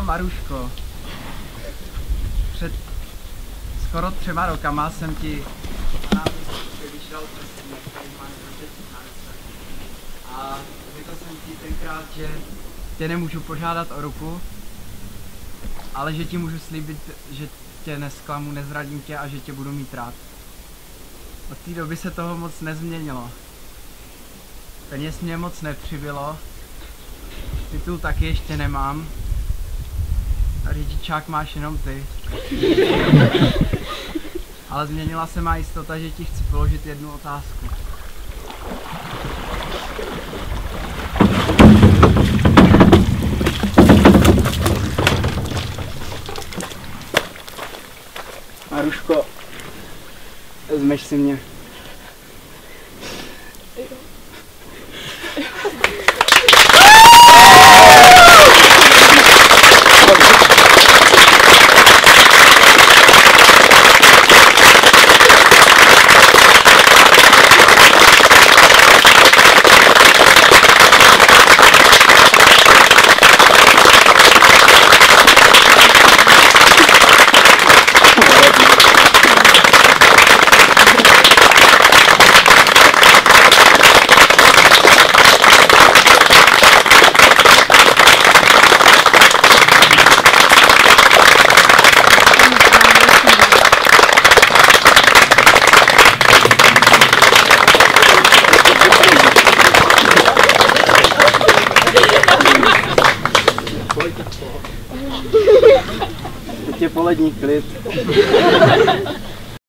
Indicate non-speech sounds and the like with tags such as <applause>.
Maruško, před skoro třema rokama jsem ti na vyšel přesně, který mám A řekl jsem ti tenkrát, že tě nemůžu požádat o ruku, ale že ti můžu slíbit, že tě nesklamu, nezradím tě a že tě budu mít rád. Od té doby se toho moc nezměnilo. Peněz mě moc nepřibylo, titul taky ještě nemám, a řidičák máš jenom ty. <laughs> Ale změnila se má jistota, že ti chci položit jednu otázku. Maruško, vezmeš si mě. Teď je polední klid. <laughs>